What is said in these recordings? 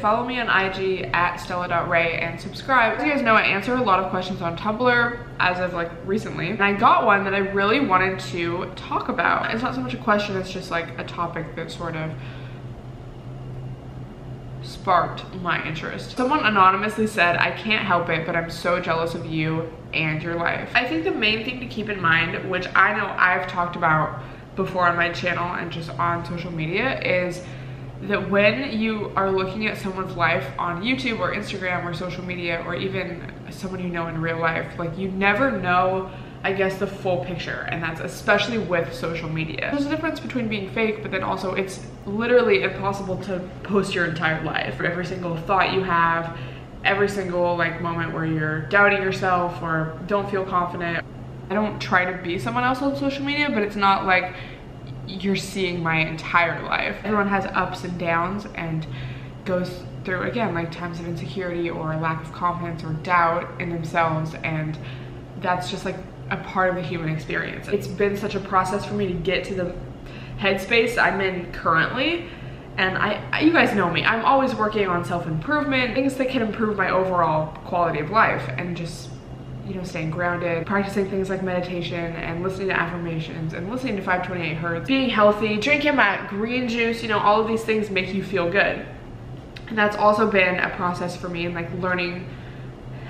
Follow me on IG at stella.rae and subscribe. As you guys know, I answer a lot of questions on Tumblr as of like recently. And I got one that I really wanted to talk about. It's not so much a question, it's just like a topic that sort of sparked my interest. Someone anonymously said, I can't help it, but I'm so jealous of you and your life. I think the main thing to keep in mind, which I know I've talked about before on my channel and just on social media, is that when you are looking at someone's life on YouTube or Instagram or social media or even someone you know in real life, like you never know I guess the full picture and that's especially with social media. There's a difference between being fake but then also it's literally impossible to post your entire life. For every single thought you have, every single like moment where you're doubting yourself or don't feel confident. I don't try to be someone else on social media but it's not like you're seeing my entire life. Everyone has ups and downs and goes through again like times of insecurity or lack of confidence or doubt in themselves and that's just like a part of the human experience. It's been such a process for me to get to the headspace I'm in currently. And I, you guys know me, I'm always working on self-improvement, things that can improve my overall quality of life and just, you know, staying grounded, practicing things like meditation and listening to affirmations and listening to 528 Hertz, being healthy, drinking my green juice, you know, all of these things make you feel good. And that's also been a process for me and like learning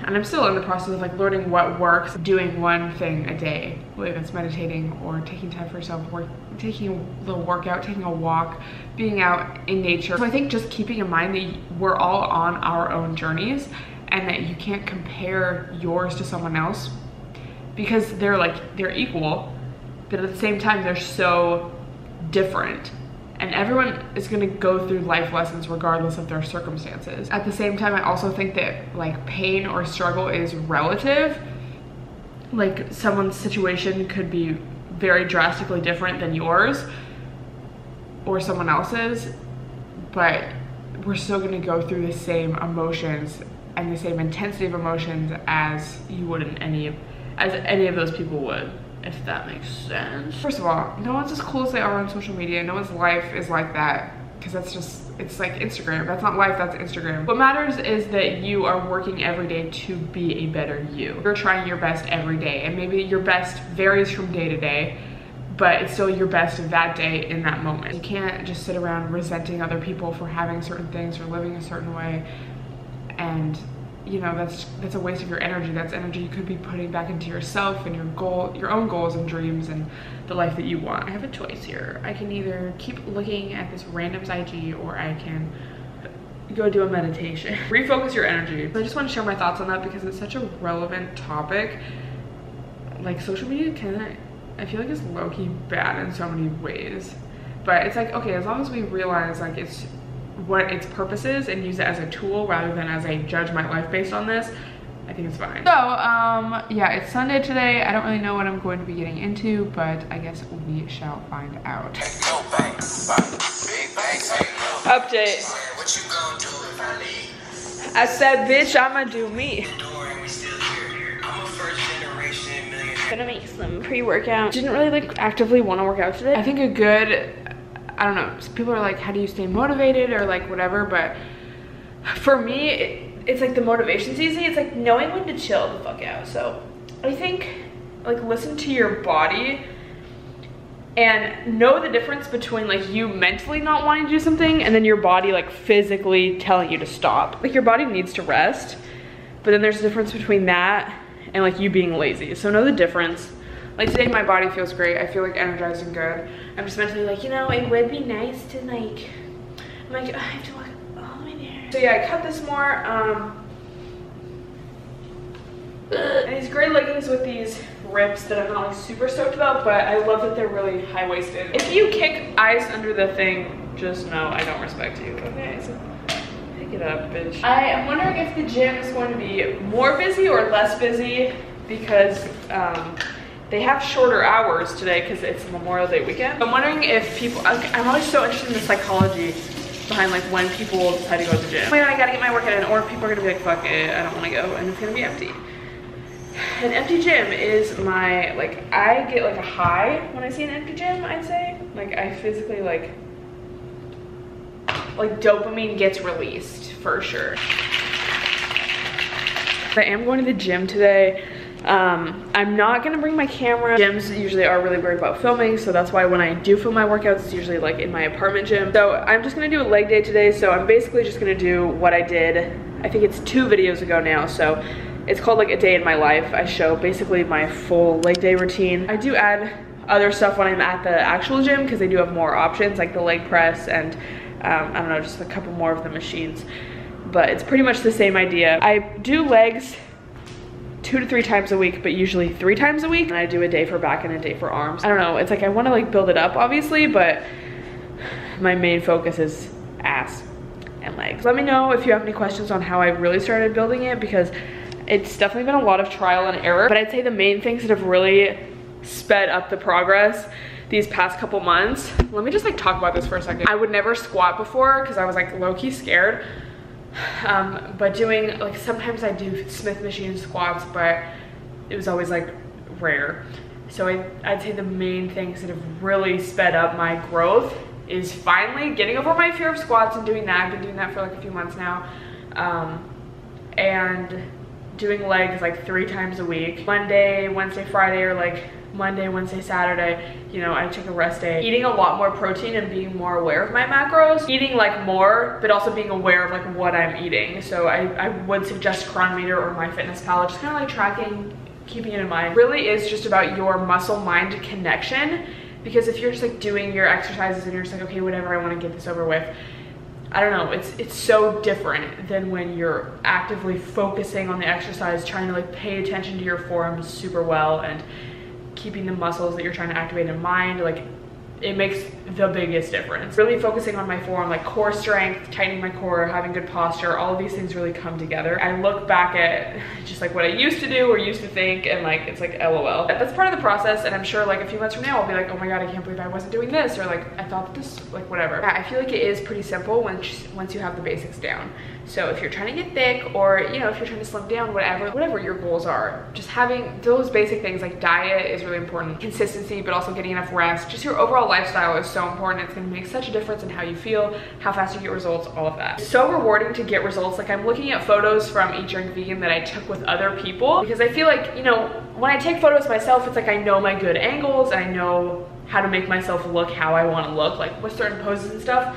and I'm still in the process of like learning what works, doing one thing a day, whether it's meditating or taking time for yourself, or taking a little workout, taking a walk, being out in nature. So I think just keeping in mind that we're all on our own journeys and that you can't compare yours to someone else because they're like, they're equal, but at the same time, they're so different and everyone is gonna go through life lessons regardless of their circumstances. At the same time, I also think that like pain or struggle is relative. Like someone's situation could be very drastically different than yours or someone else's, but we're still gonna go through the same emotions and the same intensity of emotions as you would in any of, as any of those people would if that makes sense. First of all, no one's as cool as they are on social media. No one's life is like that because that's just, it's like Instagram. That's not life, that's Instagram. What matters is that you are working every day to be a better you. You're trying your best every day and maybe your best varies from day to day but it's still your best of that day in that moment. You can't just sit around resenting other people for having certain things or living a certain way and you know that's that's a waste of your energy. That's energy you could be putting back into yourself and your goal your own goals and dreams and the life that you want. I have a choice here. I can either keep looking at this random's ig or i can go do a meditation. Refocus your energy. I just want to share my thoughts on that because it's such a relevant topic. Like social media can i feel like it's low-key bad in so many ways. But it's like okay as long as we realize like it's what its purpose is and use it as a tool rather than as a judge my life based on this, I think it's fine. So, um, yeah, it's Sunday today. I don't really know what I'm going to be getting into, but I guess we shall find out. Update. I said, bitch, I'ma do me. Gonna make some pre-workout. Didn't really like actively want to work out today. I think a good I don't know, people are like, how do you stay motivated or like whatever, but for me, it, it's like the motivation's easy. It's like knowing when to chill the fuck out. So I think like listen to your body and know the difference between like you mentally not wanting to do something and then your body like physically telling you to stop. Like your body needs to rest, but then there's a difference between that and like you being lazy. So know the difference like today my body feels great. I feel like energized and good. I'm just mentally like, you know, it would be nice to like, I'm like, oh, I have to walk all the way there. So yeah, I cut this more. Um, and these gray leggings with these rips that I'm not like super stoked about, but I love that they're really high-waisted. If you kick ice under the thing, just know I don't respect you. Okay, so pick it up, bitch. I am wondering if the gym is going to be more busy or less busy because um, they have shorter hours today because it's Memorial Day weekend. I'm wondering if people, I'm always so interested in the psychology behind like when people decide to go to the gym. Oh my god, I gotta get my workout in, or people are gonna be like, fuck it, I don't wanna go, and it's gonna be empty. An empty gym is my, like, I get like a high when I see an empty gym, I'd say. Like, I physically like, like dopamine gets released for sure. I am going to the gym today. Um, I'm not gonna bring my camera. Gyms usually are really worried about filming, so that's why when I do film my workouts, it's usually like in my apartment gym. So I'm just gonna do a leg day today, so I'm basically just gonna do what I did, I think it's two videos ago now, so it's called like a day in my life. I show basically my full leg day routine. I do add other stuff when I'm at the actual gym because they do have more options like the leg press and um, I don't know, just a couple more of the machines. But it's pretty much the same idea. I do legs two to three times a week, but usually three times a week. And I do a day for back and a day for arms. I don't know, it's like I wanna like build it up obviously, but my main focus is ass and legs. Let me know if you have any questions on how I really started building it because it's definitely been a lot of trial and error, but I'd say the main things that have really sped up the progress these past couple months. Let me just like talk about this for a second. I would never squat before because I was like low-key scared. Um, but doing, like sometimes I do Smith machine squats, but it was always like rare. So I, I'd say the main things that have really sped up my growth is finally getting over my fear of squats and doing that. I've been doing that for like a few months now. Um, and doing legs like three times a week. Monday, Wednesday, Friday, or like Monday, Wednesday, Saturday, you know, I take a rest day. Eating a lot more protein and being more aware of my macros. Eating like more, but also being aware of like what I'm eating. So I, I would suggest Cronometer or MyFitnessPal, just kind of like tracking, keeping it in mind. Really is just about your muscle-mind connection because if you're just like doing your exercises and you're just like, okay, whatever, I wanna get this over with, I don't know, it's it's so different than when you're actively focusing on the exercise, trying to like pay attention to your forms super well and keeping the muscles that you're trying to activate in mind. Like it makes the biggest difference. Really focusing on my form, like core strength, tightening my core, having good posture, all of these things really come together. I look back at just like what I used to do or used to think and like, it's like LOL. That's part of the process and I'm sure like a few months from now I'll be like, oh my God, I can't believe I wasn't doing this or like, I thought this, like whatever. I feel like it is pretty simple once, once you have the basics down. So if you're trying to get thick or, you know, if you're trying to slim down, whatever, whatever your goals are, just having those basic things like diet is really important, consistency, but also getting enough rest, just your overall lifestyle is so important. It's gonna make such a difference in how you feel, how fast you get results, all of that. It's so rewarding to get results. Like I'm looking at photos from Eat Drink Vegan that I took with other people because I feel like, you know, when I take photos myself, it's like I know my good angles, I know how to make myself look how I wanna look, like with certain poses and stuff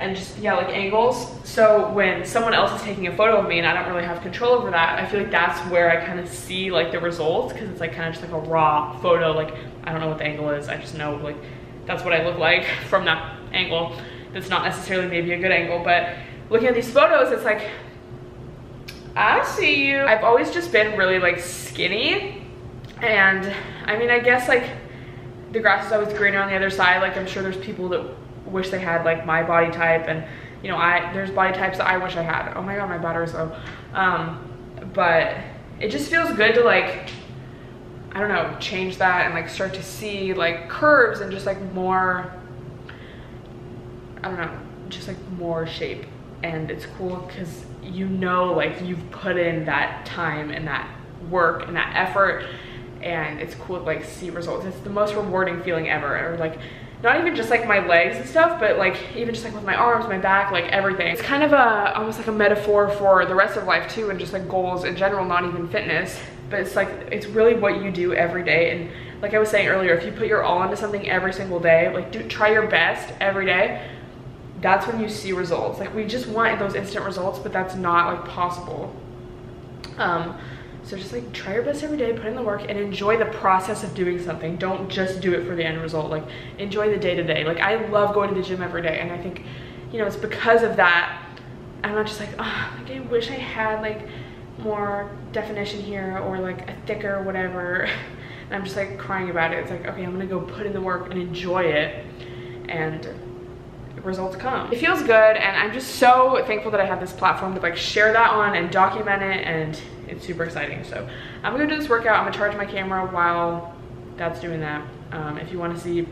and just, yeah, like angles. So when someone else is taking a photo of me and I don't really have control over that, I feel like that's where I kind of see like the results because it's like kind of just like a raw photo. Like, I don't know what the angle is. I just know like that's what I look like from that angle. That's not necessarily maybe a good angle, but looking at these photos, it's like, I see you. I've always just been really like skinny. And I mean, I guess like the grass is always greener on the other side. Like I'm sure there's people that wish they had like my body type and you know I there's body types that I wish I had oh my god my battery's low um but it just feels good to like I don't know change that and like start to see like curves and just like more I don't know just like more shape. And it's cool because you know like you've put in that time and that work and that effort. And it's cool to like see results. It's the most rewarding feeling ever. Or like not even just like my legs and stuff, but like even just like with my arms, my back, like everything. It's kind of a, almost like a metaphor for the rest of life too, and just like goals in general, not even fitness, but it's like, it's really what you do every day. And like I was saying earlier, if you put your all into something every single day, like do try your best every day, that's when you see results. Like we just want those instant results, but that's not like possible. Um, so just like try your best every day, put in the work and enjoy the process of doing something. Don't just do it for the end result. Like enjoy the day to day. Like I love going to the gym every day and I think, you know, it's because of that. I'm not just like, oh, like I wish I had like more definition here or like a thicker whatever. And I'm just like crying about it. It's like, okay, I'm gonna go put in the work and enjoy it. And results come. It feels good and I'm just so thankful that I have this platform to like share that on and document it and it's super exciting. So I'm gonna do this workout. I'm gonna charge my camera while that's doing that. Um, if you wanna see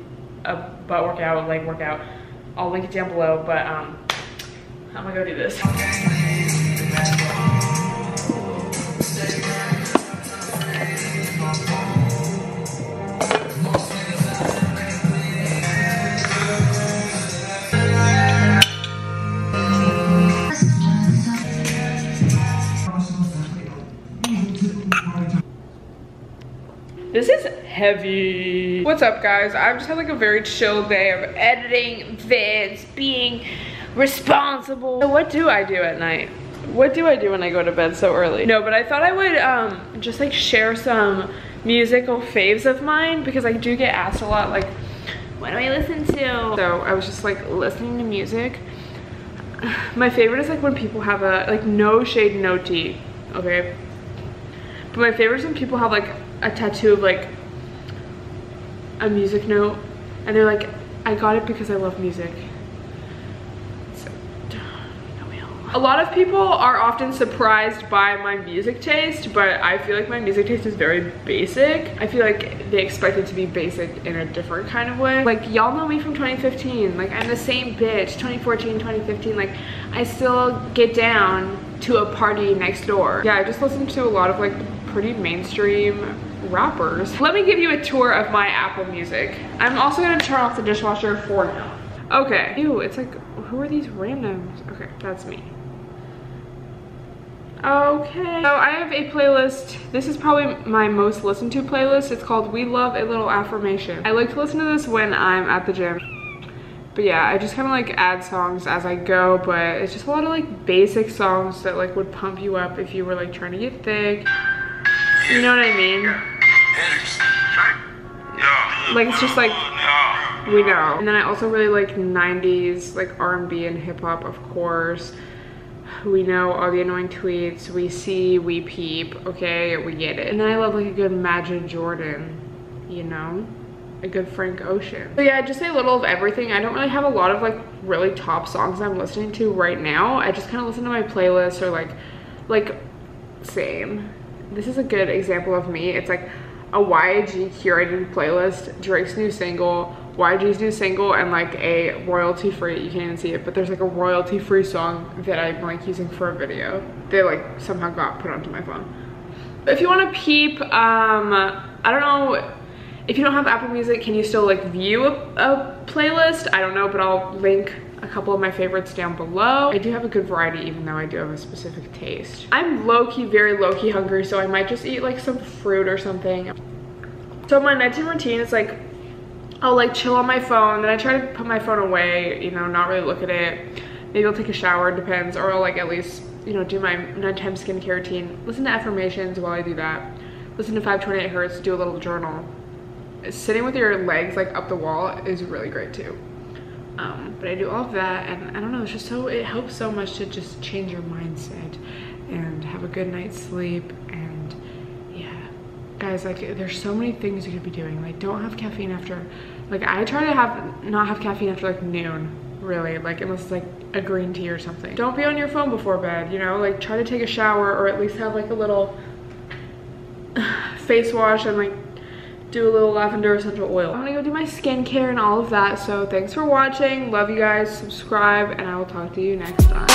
a butt workout, leg workout, I'll link it down below, but um, I'm gonna go do this. Heavy. What's up guys? I've just had like a very chill day of editing vids, being responsible. So what do I do at night? What do I do when I go to bed so early? No, but I thought I would um, just like share some musical faves of mine because I do get asked a lot like, what do I listen to? So I was just like listening to music. My favorite is like when people have a, like no shade, no tea, okay? But my favorite is when people have like a tattoo of like a music note and they're like, I got it because I love music. A lot of people are often surprised by my music taste, but I feel like my music taste is very basic. I feel like they expect it to be basic in a different kind of way. Like, y'all know me from 2015. Like, I'm the same bitch, 2014, 2015. Like, I still get down to a party next door. Yeah, I just listen to a lot of like pretty mainstream rappers. Let me give you a tour of my Apple Music. I'm also gonna turn off the dishwasher for now. Okay. Ew, it's like, who are these randoms? Okay, that's me. Okay, so I have a playlist. This is probably my most listened to playlist. It's called We Love a Little Affirmation. I like to listen to this when I'm at the gym. But yeah, I just kind of like add songs as I go, but it's just a lot of like basic songs that like would pump you up if you were like trying to get thick. You know what I mean? Like it's just like, we know. And then I also really like 90s, like R&B and hip hop, of course we know all the annoying tweets, we see, we peep, okay, we get it. And then I love like a good Majid Jordan, you know? A good Frank Ocean. So yeah, I just say a little of everything. I don't really have a lot of like really top songs I'm listening to right now. I just kind of listen to my playlist or like, like, same. This is a good example of me. It's like a YG curated playlist, Drake's new single, YG's new single and like a royalty free, you can't even see it, but there's like a royalty free song that I'm like using for a video. They like somehow got put onto my phone. If you wanna peep, um, I don't know, if you don't have Apple Music, can you still like view a, a playlist? I don't know, but I'll link a couple of my favorites down below. I do have a good variety even though I do have a specific taste. I'm low-key, very low-key hungry, so I might just eat like some fruit or something. So my nighttime routine is like I'll like chill on my phone, then I try to put my phone away, you know, not really look at it. Maybe I'll take a shower, depends, or I'll like at least, you know, do my nighttime skincare routine. Listen to affirmations while I do that. Listen to 528 Hertz, do a little journal. Sitting with your legs like up the wall is really great too. Um, but I do all of that and I don't know, it's just so, it helps so much to just change your mindset and have a good night's sleep and yeah. Guys like there's so many things you could be doing like don't have caffeine after like i try to have not have caffeine after like noon really like unless it's like a green tea or something. Don't be on your phone before bed you know like try to take a shower or at least have like a little face wash and like do a little lavender essential oil. I'm gonna go do my skincare and all of that so thanks for watching. Love you guys. Subscribe and i will talk to you next time